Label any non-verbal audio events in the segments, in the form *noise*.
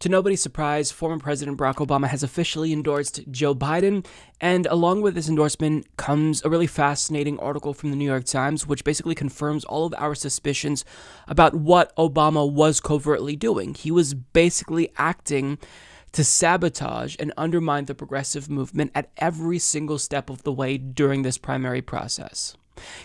To nobody's surprise, former President Barack Obama has officially endorsed Joe Biden, and along with this endorsement comes a really fascinating article from the New York Times, which basically confirms all of our suspicions about what Obama was covertly doing. He was basically acting to sabotage and undermine the progressive movement at every single step of the way during this primary process.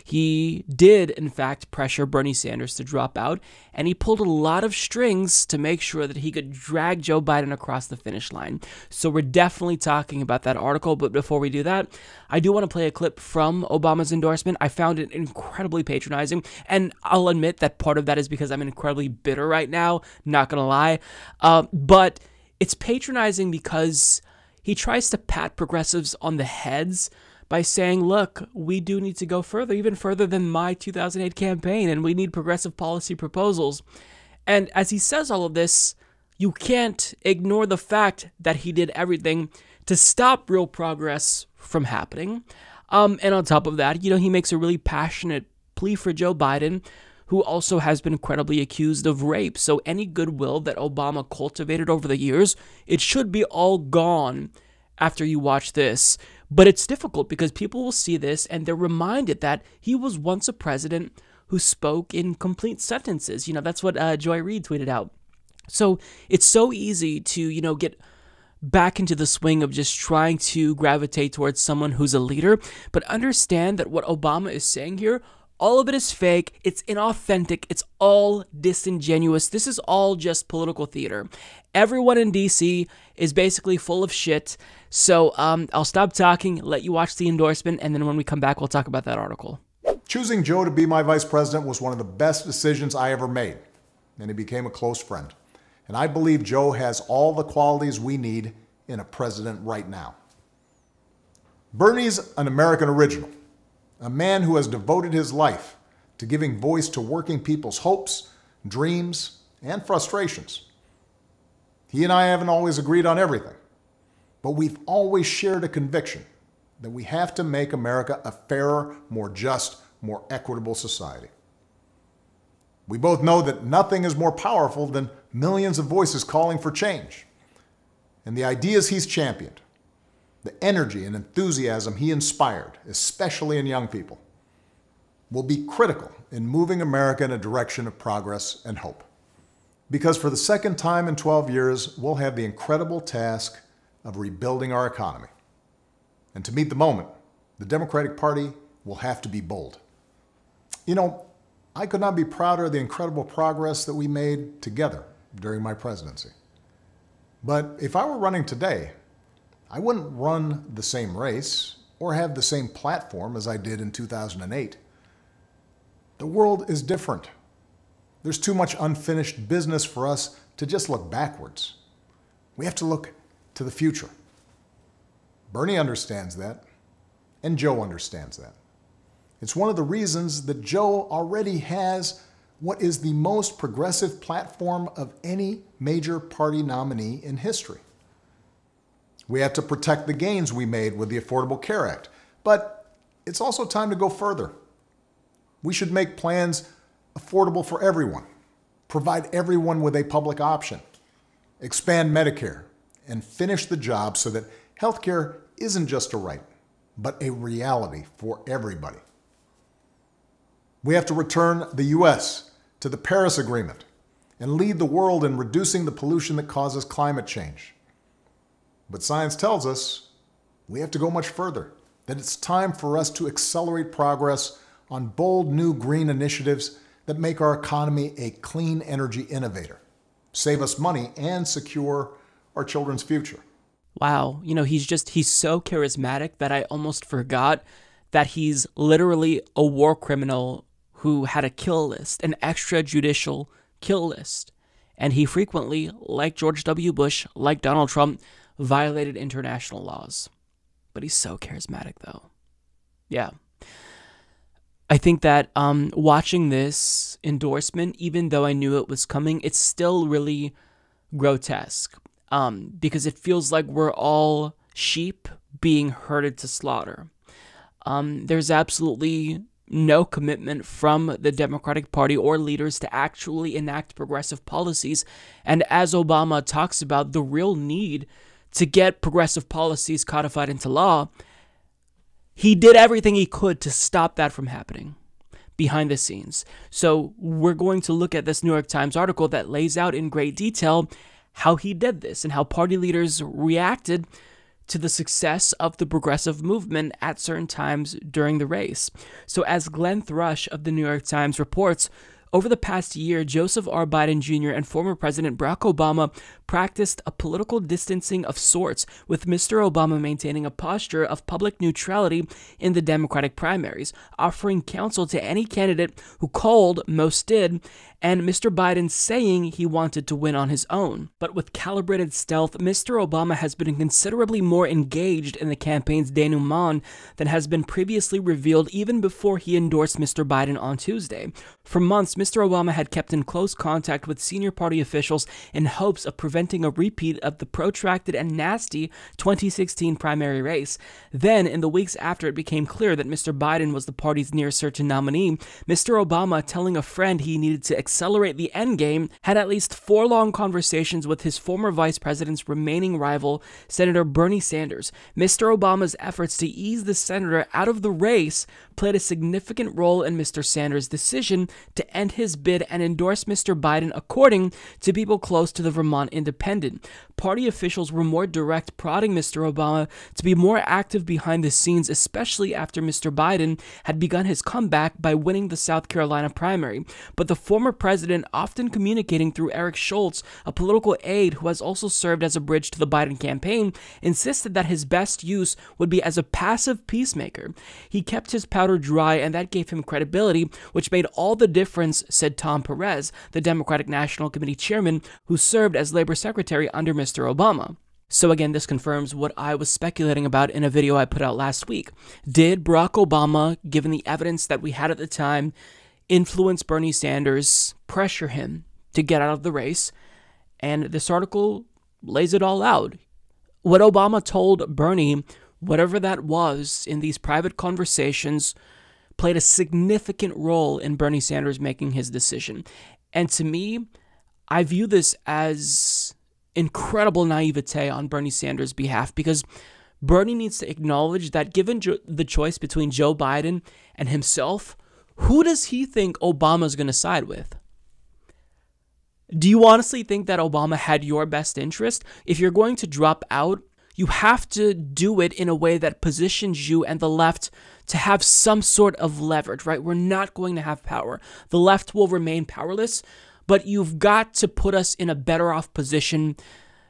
He did, in fact, pressure Bernie Sanders to drop out, and he pulled a lot of strings to make sure that he could drag Joe Biden across the finish line. So we're definitely talking about that article, but before we do that, I do want to play a clip from Obama's endorsement. I found it incredibly patronizing, and I'll admit that part of that is because I'm incredibly bitter right now, not gonna lie. Uh, but it's patronizing because he tries to pat progressives on the heads by saying, look, we do need to go further, even further than my 2008 campaign, and we need progressive policy proposals. And as he says all of this, you can't ignore the fact that he did everything to stop real progress from happening. Um, and on top of that, you know, he makes a really passionate plea for Joe Biden, who also has been credibly accused of rape. So any goodwill that Obama cultivated over the years, it should be all gone after you watch this. But it's difficult because people will see this and they're reminded that he was once a president who spoke in complete sentences. You know, that's what uh, Joy Reid tweeted out. So it's so easy to, you know, get back into the swing of just trying to gravitate towards someone who's a leader, but understand that what Obama is saying here all of it is fake. It's inauthentic. It's all disingenuous. This is all just political theater. Everyone in DC is basically full of shit. So um, I'll stop talking, let you watch the endorsement, and then when we come back, we'll talk about that article. Choosing Joe to be my vice president was one of the best decisions I ever made, and he became a close friend. And I believe Joe has all the qualities we need in a president right now. Bernie's an American original a man who has devoted his life to giving voice to working people's hopes, dreams, and frustrations. He and I haven't always agreed on everything, but we've always shared a conviction that we have to make America a fairer, more just, more equitable society. We both know that nothing is more powerful than millions of voices calling for change. And the ideas he's championed the energy and enthusiasm he inspired, especially in young people, will be critical in moving America in a direction of progress and hope. Because for the second time in 12 years, we'll have the incredible task of rebuilding our economy. And to meet the moment, the Democratic Party will have to be bold. You know, I could not be prouder of the incredible progress that we made together during my presidency. But if I were running today, I wouldn't run the same race or have the same platform as I did in 2008. The world is different. There's too much unfinished business for us to just look backwards. We have to look to the future. Bernie understands that, and Joe understands that. It's one of the reasons that Joe already has what is the most progressive platform of any major party nominee in history. We have to protect the gains we made with the Affordable Care Act. But it's also time to go further. We should make plans affordable for everyone, provide everyone with a public option, expand Medicare, and finish the job so that healthcare isn't just a right, but a reality for everybody. We have to return the U.S. to the Paris Agreement and lead the world in reducing the pollution that causes climate change. But science tells us we have to go much further, that it's time for us to accelerate progress on bold new green initiatives that make our economy a clean energy innovator, save us money, and secure our children's future. Wow, you know, he's just, he's so charismatic that I almost forgot that he's literally a war criminal who had a kill list, an extrajudicial kill list. And he frequently, like George W. Bush, like Donald Trump, violated international laws. But he's so charismatic, though. Yeah. I think that um, watching this endorsement, even though I knew it was coming, it's still really grotesque um, because it feels like we're all sheep being herded to slaughter. Um, there's absolutely no commitment from the Democratic Party or leaders to actually enact progressive policies. And as Obama talks about the real need to get progressive policies codified into law, he did everything he could to stop that from happening behind the scenes. So we're going to look at this New York Times article that lays out in great detail how he did this and how party leaders reacted to the success of the progressive movement at certain times during the race. So, as Glenn Thrush of the New York Times reports, over the past year, Joseph R. Biden Jr. and former President Barack Obama practiced a political distancing of sorts, with Mr. Obama maintaining a posture of public neutrality in the Democratic primaries, offering counsel to any candidate who called, most did, and Mr. Biden saying he wanted to win on his own. But with calibrated stealth, Mr. Obama has been considerably more engaged in the campaign's denouement than has been previously revealed even before he endorsed Mr. Biden on Tuesday. For months, Mr. Obama had kept in close contact with senior party officials in hopes of preventing a repeat of the protracted and nasty 2016 primary race. Then, in the weeks after it became clear that Mr. Biden was the party's near certain nominee, Mr. Obama telling a friend he needed to accelerate the endgame, had at least four long conversations with his former vice president's remaining rival, Senator Bernie Sanders. Mr. Obama's efforts to ease the senator out of the race played a significant role in Mr. Sanders' decision to end his bid and endorse Mr. Biden, according to people close to the Vermont Independent. Party officials were more direct, prodding Mr. Obama to be more active behind the scenes, especially after Mr. Biden had begun his comeback by winning the South Carolina primary. But the former president, often communicating through Eric Schultz, a political aide who has also served as a bridge to the Biden campaign, insisted that his best use would be as a passive peacemaker. He kept his powder dry, and that gave him credibility, which made all the difference, said Tom Perez, the Democratic National Committee chairman, who served as labor secretary under Mr. Obama. So, again, this confirms what I was speculating about in a video I put out last week. Did Barack Obama, given the evidence that we had at the time, influence Bernie Sanders, pressure him to get out of the race. And this article lays it all out. What Obama told Bernie, whatever that was, in these private conversations, played a significant role in Bernie Sanders making his decision. And to me, I view this as incredible naivete on Bernie Sanders' behalf because Bernie needs to acknowledge that given jo- the choice between Joe Biden and himself, who does he think Obama's going to side with? Do you honestly think that Obama had your best interest? If you're going to drop out, you have to do it in a way that positions you and the left to have some sort of leverage, right? We're not going to have power. The left will remain powerless, but you've got to put us in a better off position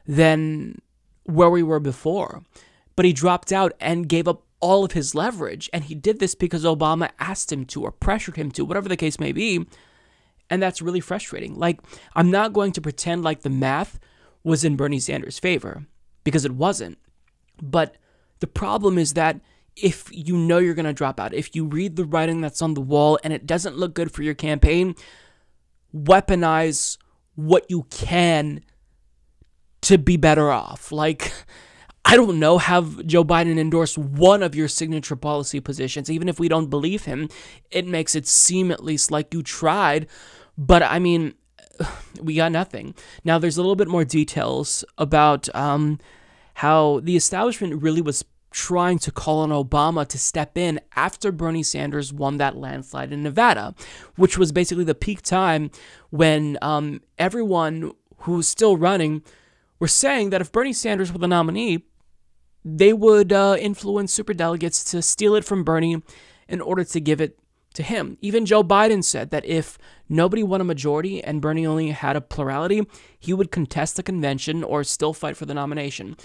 than where we were before. But he dropped out and gave up all of his leverage. And he did this because Obama asked him to or pressured him to, whatever the case may be. And that's really frustrating. Like, I'm not going to pretend like the math was in Bernie Sanders' favor because it wasn't. But the problem is that if you know you're going to drop out, if you read the writing that's on the wall and it doesn't look good for your campaign, weaponize what you can to be better off. Like, I don't know, have Joe Biden endorse one of your signature policy positions. Even if we don't believe him, it makes it seem at least like you tried. But I mean, *sighs* we got nothing. Now, there's a little bit more details about um, how the establishment really was trying to call on Obama to step in after Bernie Sanders won that landslide in Nevada, which was basically the peak time when um, everyone who's still running were saying that if Bernie Sanders were the nominee, they would uh, influence superdelegates to steal it from Bernie in order to give it to him. Even Joe Biden said that if nobody won a majority and Bernie only had a plurality, he would contest the convention or still fight for the nomination.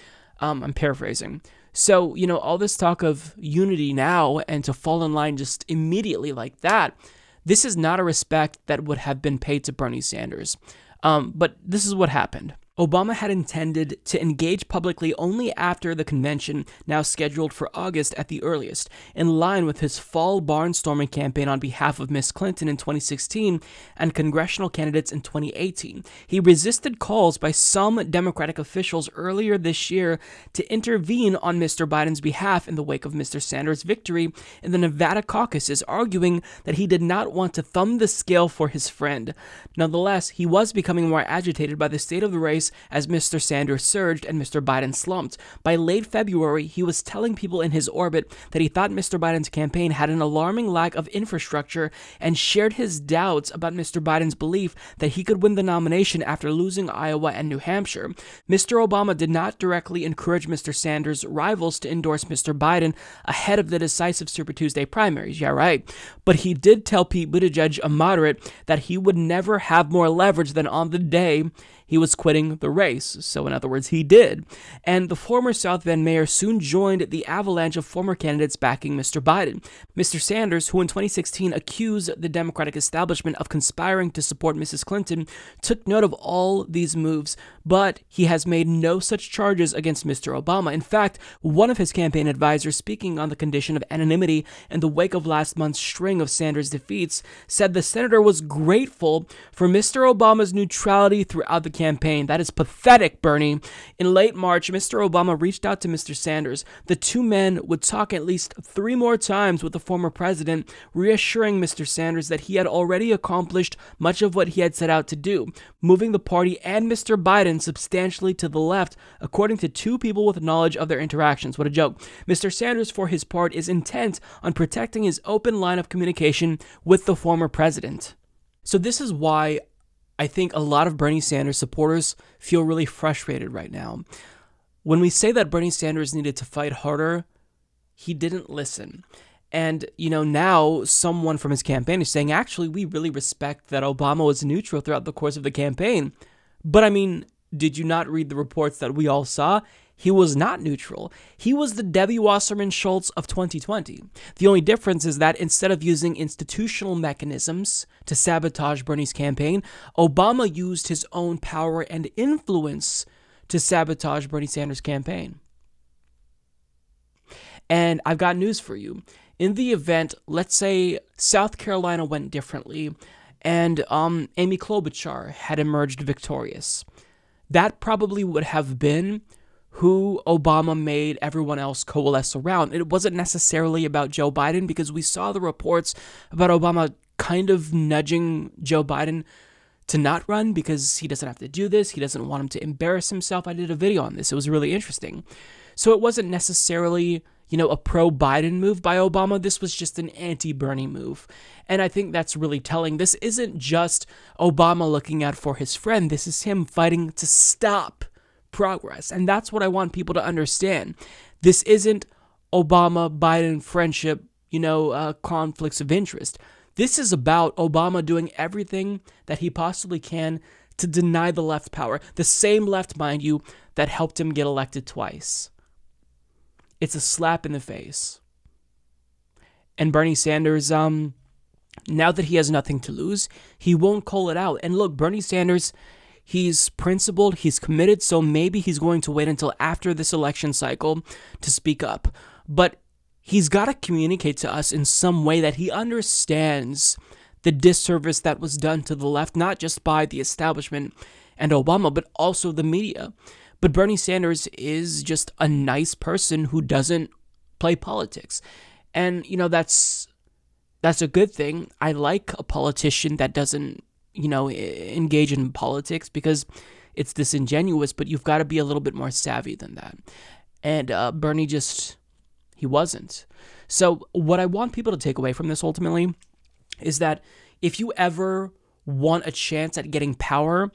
Um, I'm paraphrasing. So, you know, all this talk of unity now and to fall in line just immediately like that, this is not a respect that would have been paid to Bernie Sanders. Um, but this is what happened. Obama had intended to engage publicly only after the convention, now scheduled for August at the earliest, in line with his fall barnstorming campaign on behalf of Miss Clinton in 2016 and congressional candidates in 2018. He resisted calls by some Democratic officials earlier this year to intervene on Mr. Biden's behalf in the wake of Mr. Sanders' victory in the Nevada caucuses, arguing that he did not want to thumb the scale for his friend. Nonetheless, he was becoming more agitated by the state of the race as Mr. Sanders surged and Mr. Biden slumped. By late February, he was telling people in his orbit that he thought Mr. Biden's campaign had an alarming lack of infrastructure and shared his doubts about Mr. Biden's belief that he could win the nomination after losing Iowa and New Hampshire. Mr. Obama did not directly encourage Mr. Sanders' rivals to endorse Mr. Biden ahead of the decisive Super Tuesday primaries. Yeah, right. But he did tell Pete Buttigieg, a moderate, that he would never have more leverage than on the day he was quitting the race. So, in other words, he did. And the former South Bend mayor soon joined the avalanche of former candidates backing Mr. Biden. Mr. Sanders, who in 2016 accused the Democratic establishment of conspiring to support Mrs. Clinton, took note of all these moves, but he has made no such charges against Mr. Obama. In fact, one of his campaign advisors, speaking on the condition of anonymity in the wake of last month's string of Sanders' defeats, said the senator was grateful for Mr. Obama's neutrality throughout the campaign. That is pathetic, Bernie. In late March, Mr. Obama reached out to Mr. Sanders. The two men would talk at least three more times with the former president, reassuring Mr. Sanders that he had already accomplished much of what he had set out to do, moving the party and Mr. Biden substantially to the left, according to two people with knowledge of their interactions. What a joke. Mr. Sanders, for his part, is intent on protecting his open line of communication with the former president. So, this is why I think a lot of Bernie Sanders supporters feel really frustrated right now. When we say that Bernie Sanders needed to fight harder, he didn't listen. And, you know, now someone from his campaign is saying, actually, we really respect that Obama was neutral throughout the course of the campaign. But I mean, did you not read the reports that we all saw? He was not neutral. He was the Debbie Wasserman Schultz of 2020. The only difference is that instead of using institutional mechanisms to sabotage Bernie's campaign, Obama used his own power and influence to sabotage Bernie Sanders' campaign. And I've got news for you. In the event, let's say South Carolina went differently and um, Amy Klobuchar had emerged victorious, that probably would have been who Obama made everyone else coalesce around. It wasn't necessarily about Joe Biden because we saw the reports about Obama kind of nudging Joe Biden to not run because he doesn't have to do this. He doesn't want him to embarrass himself. I did a video on this. It was really interesting. So it wasn't necessarily, you know, a pro Biden move by Obama. This was just an anti Bernie move. And I think that's really telling. This isn't just Obama looking out for his friend, this is him fighting to stop progress. And that's what I want people to understand. This isn't Obama Biden friendship, you know, uh, conflicts of interest. This is about Obama doing everything that he possibly can to deny the left power. The same left, mind you, that helped him get elected twice. It's a slap in the face. And Bernie Sanders, um, now that he has nothing to lose, he won't call it out. And look, Bernie Sanders He's principled, he's committed, so maybe he's going to wait until after this election cycle to speak up. But he's got to communicate to us in some way that he understands the disservice that was done to the left, not just by the establishment and Obama, but also the media. But Bernie Sanders is just a nice person who doesn't play politics. And you know that's that's a good thing. I like a politician that doesn't you know, engage in politics because it's disingenuous, but you've got to be a little bit more savvy than that. And uh, Bernie just, he wasn't. So, what I want people to take away from this ultimately is that if you ever want a chance at getting power,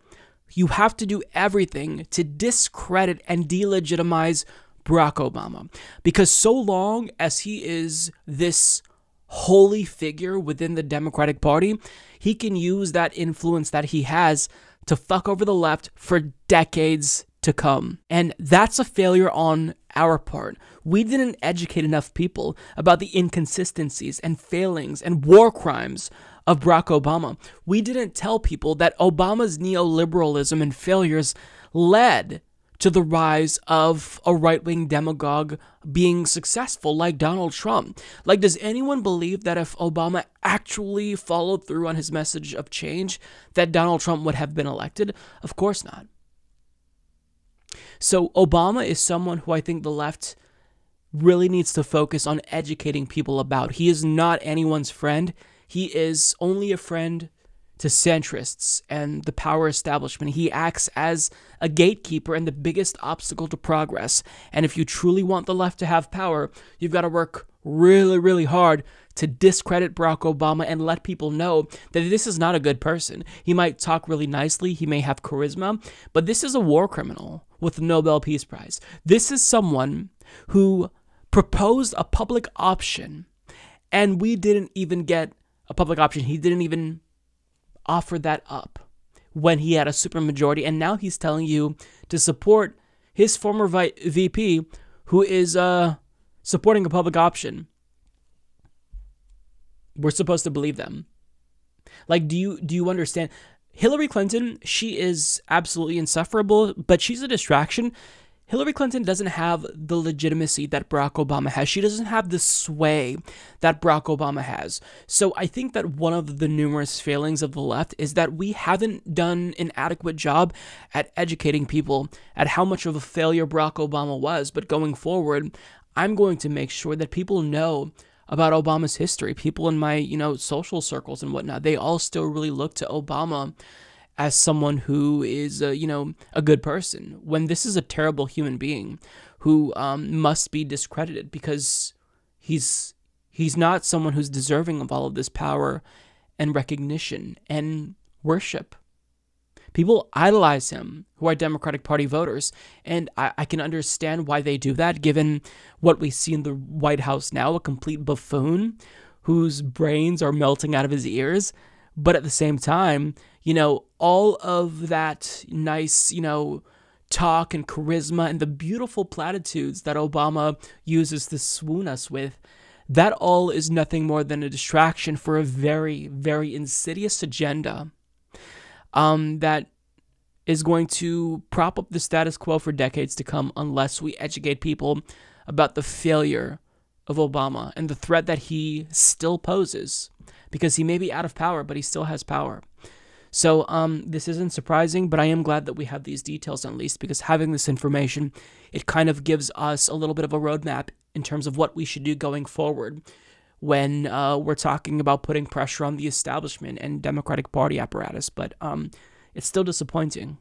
you have to do everything to discredit and delegitimize Barack Obama. Because so long as he is this holy figure within the Democratic Party, he can use that influence that he has to fuck over the left for decades to come. And that's a failure on our part. We didn't educate enough people about the inconsistencies and failings and war crimes of Barack Obama. We didn't tell people that Obama's neoliberalism and failures led to the rise of a right wing demagogue being successful like Donald Trump. Like, does anyone believe that if Obama actually followed through on his message of change, that Donald Trump would have been elected? Of course not. So, Obama is someone who I think the left really needs to focus on educating people about. He is not anyone's friend, he is only a friend to centrists and the power establishment. He acts as a gatekeeper and the biggest obstacle to progress. And if you truly want the left to have power, you've got to work really, really hard to discredit Barack Obama and let people know that this is not a good person. He might talk really nicely, he may have charisma, but this is a war criminal with the Nobel Peace Prize. This is someone who proposed a public option and we didn't even get a public option. He didn't even offer that up when he had a supermajority, and now he's telling you to support his former VP, who is uh, supporting a public option. We're supposed to believe them. Like, do you do you understand? Hillary Clinton, she is absolutely insufferable, but she's a distraction. Hillary Clinton doesn't have the legitimacy that Barack Obama has. She doesn't have the sway that Barack Obama has. So I think that one of the numerous failings of the left is that we haven't done an adequate job at educating people at how much of a failure Barack Obama was. But going forward, I'm going to make sure that people know about Obama's history. People in my, you know, social circles and whatnot, they all still really look to Obama as someone who is, a, you know, a good person when this is a terrible human being who um, must be discredited because he's he's not someone who's deserving of all of this power and recognition and worship. People idolize him who are Democratic Party voters, and I, I can understand why they do that given what we see in the White House now a complete buffoon whose brains are melting out of his ears. But at the same time, you know, all of that nice, you know, talk and charisma and the beautiful platitudes that Obama uses to swoon us with, that all is nothing more than a distraction for a very, very insidious agenda um, that is going to prop up the status quo for decades to come unless we educate people about the failure of Obama and the threat that he still poses because he may be out of power, but he still has power. So um, this isn't surprising, but I am glad that we have these details at least because having this information, it kind of gives us a little bit of a roadmap in terms of what we should do going forward when uh, we're talking about putting pressure on the establishment and Democratic Party apparatus. But um, it's still disappointing.